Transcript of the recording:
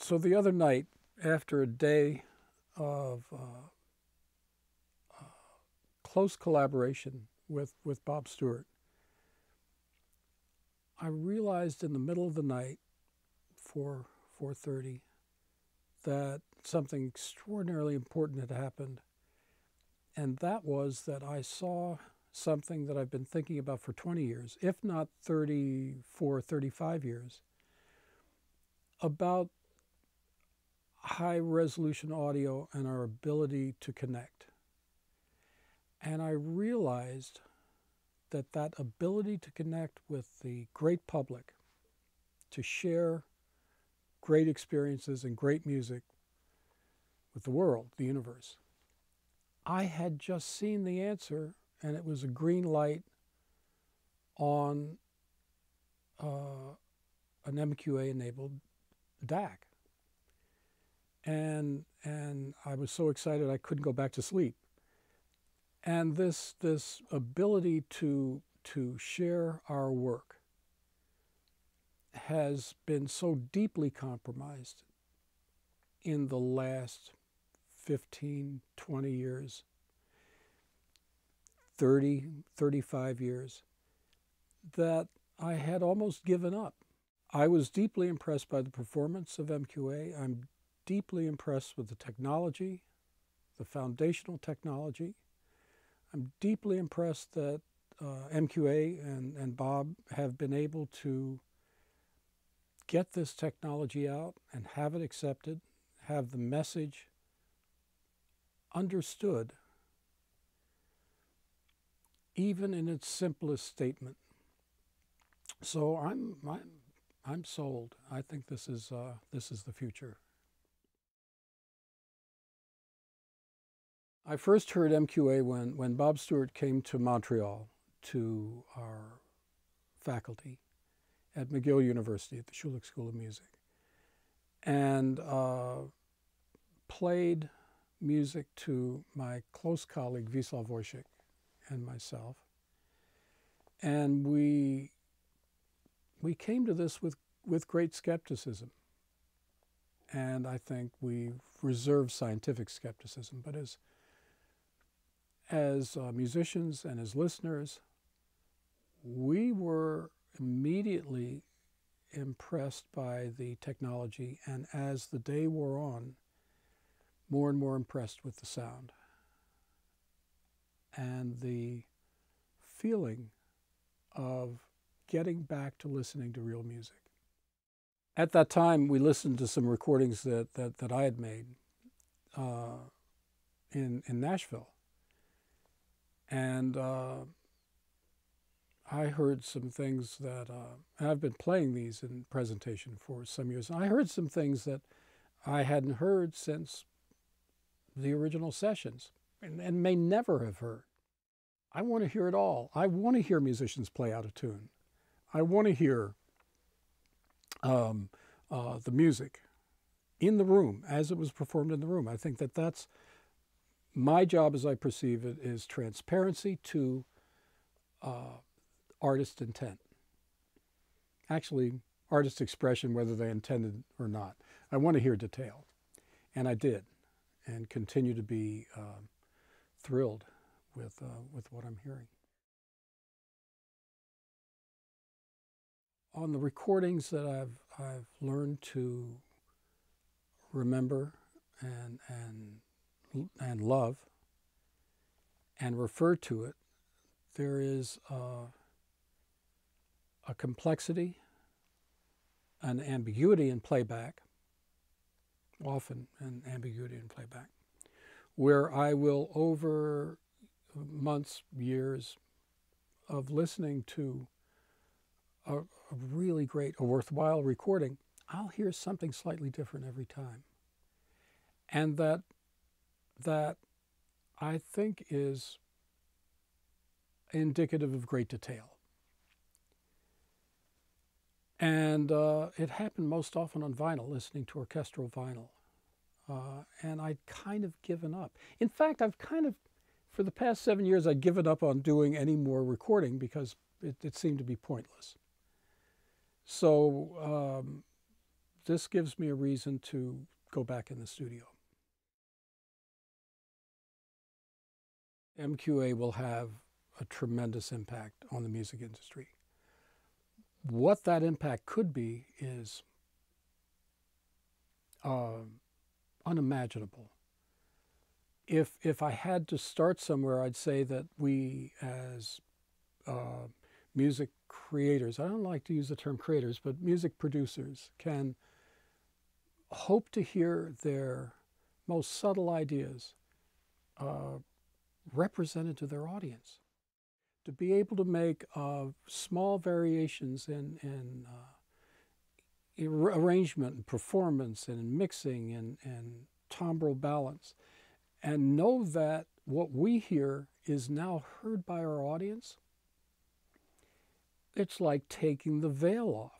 So the other night, after a day of uh, uh, close collaboration with, with Bob Stuart, I realized in the middle of the night, 4 4:30, that something extraordinarily important had happened, and that was that I saw something that I've been thinking about for 20 years, if not 34, 35 years, about high resolution audio and our ability to connect. And I realized that that ability to connect with the great public, to share great experiences and great music with the world, the universe, I had just seen the answer, and it was a green light on uh, an MQA enabled DAC. And, and I was so excited I couldn't go back to sleep. And this, this ability to, to share our work has been so deeply compromised in the last 15, 20 years, 30, 35 years, that I had almost given up. I was deeply impressed by the performance of MQA. I'm deeply impressed with the technology, the foundational technology. I'm deeply impressed that uh, MQA and, and Bob have been able to get this technology out and have it accepted, have the message understood, even in its simplest statement. So I'm, I'm, I'm sold. I think this is, uh, this is the future. I first heard MQA when, when Bob Stuart came to Montreal to our faculty at McGill University at the Schulich School of Music and uh, played music to my close colleague Wiesław Woszczyk and myself. And we, we came to this with, with great skepticism. And I think we reserved scientific skepticism. But as, as uh, musicians and as listeners, we were immediately impressed by the technology, and as the day wore on, more and more impressed with the sound and the feeling of getting back to listening to real music. At that time, we listened to some recordings that, that, that I had made uh, in, in Nashville. And uh, I heard some things that, uh, I've been playing these in presentation for some years, I heard some things that I hadn't heard since the original sessions and, and may never have heard. I want to hear it all. I want to hear musicians play out of tune. I want to hear um, uh, the music in the room as it was performed in the room. I think that that's my job as I perceive it is transparency to uh, artist intent. Actually, artist expression, whether they intended or not. I want to hear detail. And I did, and continue to be uh, thrilled with, uh, with what I'm hearing. On the recordings that I've, I've learned to remember and, and, and love and refer to it, there is uh, a complexity, an ambiguity in playback, often an ambiguity in playback, where I will, over months, years of listening to a, a really great, a worthwhile recording, I'll hear something slightly different every time. And that, that I think is indicative of great detail. And uh, it happened most often on vinyl, listening to orchestral vinyl. Uh, and I'd kind of given up. In fact, I've kind of, for the past seven years, I'd given up on doing any more recording because it, it seemed to be pointless. So um, this gives me a reason to go back in the studio. MQA will have a tremendous impact on the music industry. What that impact could be is uh, unimaginable. If, if I had to start somewhere, I'd say that we, as uh, music creators, I don't like to use the term creators, but music producers, can hope to hear their most subtle ideas uh, represented to their audience. To be able to make uh, small variations in, in uh, arrangement and performance and mixing and, and timbral balance, and know that what we hear is now heard by our audience, it's like taking the veil off